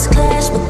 was clash,